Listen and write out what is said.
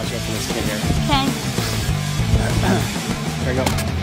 Watch out for this kid here. Okay. There you go.